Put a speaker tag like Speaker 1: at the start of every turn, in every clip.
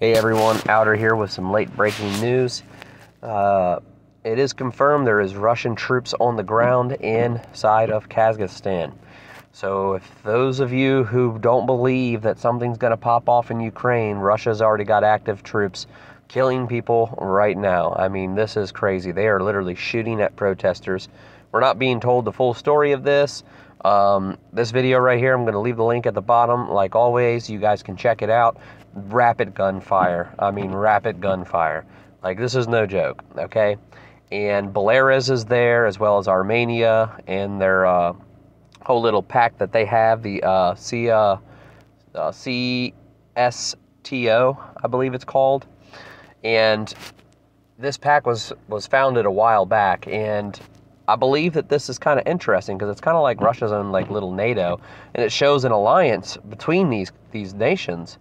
Speaker 1: Hey everyone, Outer here with some late breaking news. Uh, it is confirmed there is Russian troops on the ground inside of Kazakhstan. So if those of you who don't believe that something's going to pop off in Ukraine, Russia's already got active troops killing people right now. I mean, this is crazy. They are literally shooting at protesters. We're not being told the full story of this. Um, this video right here, I'm going to leave the link at the bottom. Like always, you guys can check it out rapid gunfire. I mean, rapid gunfire. Like, this is no joke, okay? And Belarus is there, as well as Armenia, and their uh, whole little pack that they have, the uh, C, uh, uh CSTO, I believe it's called. And this pack was, was founded a while back, and I believe that this is kind of interesting because it's kind of like Russia's own like little NATO, and it shows an alliance between these these nations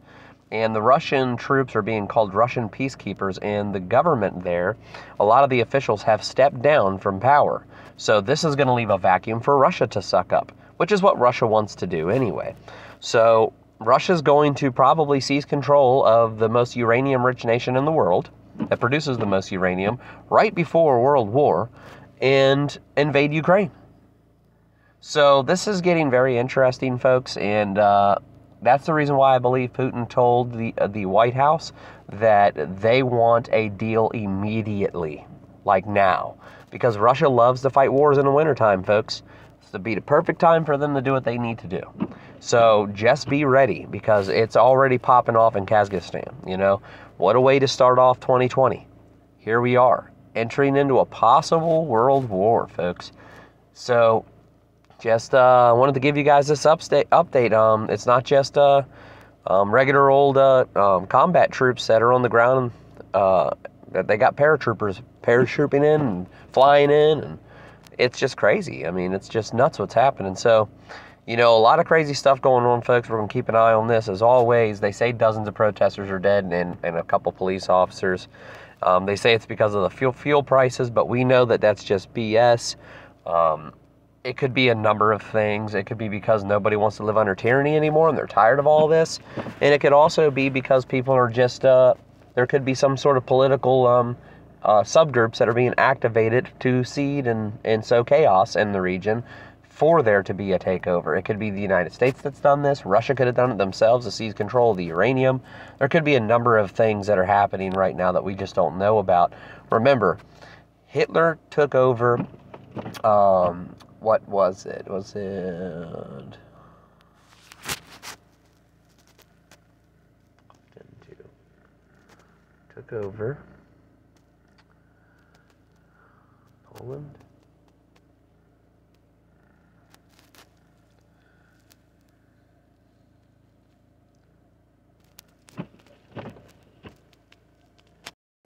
Speaker 1: and the Russian troops are being called Russian peacekeepers, and the government there, a lot of the officials have stepped down from power. So this is going to leave a vacuum for Russia to suck up, which is what Russia wants to do anyway. So Russia's going to probably seize control of the most uranium rich nation in the world that produces the most uranium right before World War and invade Ukraine. So this is getting very interesting, folks, and uh, that's the reason why I believe Putin told the uh, the White House that they want a deal immediately, like now, because Russia loves to fight wars in the wintertime, folks. It's to be the perfect time for them to do what they need to do. So just be ready because it's already popping off in Kazakhstan. You know, what a way to start off 2020. Here we are entering into a possible world war, folks. So just uh, wanted to give you guys this update. Update. Um, it's not just uh, um, regular old uh, um, combat troops that are on the ground. Uh, they got paratroopers parachuting in and flying in, and it's just crazy. I mean, it's just nuts what's happening. So, you know, a lot of crazy stuff going on, folks. We're gonna keep an eye on this. As always, they say dozens of protesters are dead and, and a couple police officers. Um, they say it's because of the fuel fuel prices, but we know that that's just BS. Um, it could be a number of things. It could be because nobody wants to live under tyranny anymore and they're tired of all this. And it could also be because people are just, uh, there could be some sort of political um, uh, subgroups that are being activated to seed and, and sow chaos in the region for there to be a takeover. It could be the United States that's done this. Russia could have done it themselves to seize control of the uranium. There could be a number of things that are happening right now that we just don't know about. Remember, Hitler took over um, what was it? Was it took over Poland?